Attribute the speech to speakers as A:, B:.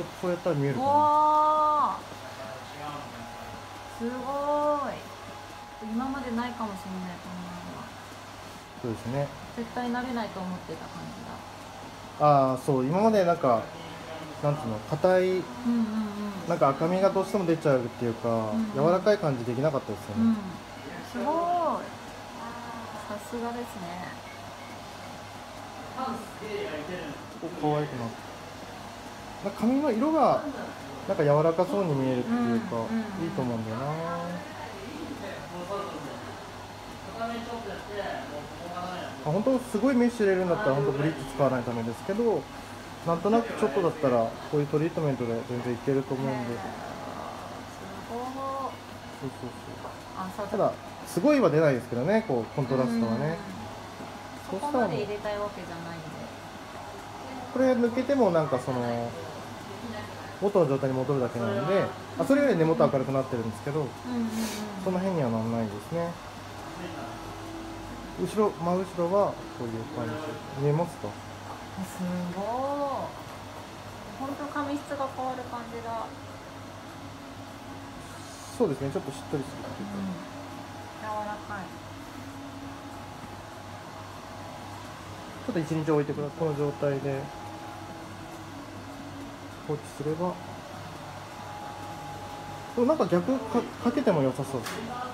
A: っとそうやったら見えるかな。
B: すごい。今までないかもしれないこんなのは
A: そうですね。
B: 絶対慣れないと思ってた感じだ。
A: ああそう。今までなんかなんつうの硬い
B: うんうんうん。
A: なんか赤みがどうしても出ちゃうっていうか、
B: ん
A: 柔らかい感じできなかったですよね、
B: うん。すごい。さすがですね。
A: ここ可愛くなってなんか髪の色がなんか柔らかそうに見えるっていうか、いいと思うんだよな。あ本当すごいメッシュ入れるんだったら本当ブリッジ使わないためですけどなんとなくちょっとだったらこういうトリートメントで全然いけると思うんで、そうそう
B: そう。
A: ただすごいは出ないですけどねこうコントラストはね、
B: そこまで入れたいわけじゃないんで。
A: これ抜けてもなんかその元の状態に戻るだけなのであそれより根元明るくなってるんですけど
B: うんうんうん。
A: その辺にはなんないですね。後ろ真後ろはこういう感じ。見えますか？
B: すごい。本当髪質が変わる感じだ。
A: そうですね。ちょっとしっとりするっていうか。
B: 柔らかい。
A: ちょっと一日置いてください。この状態で放置すれば。なんか逆かかけても良さそうです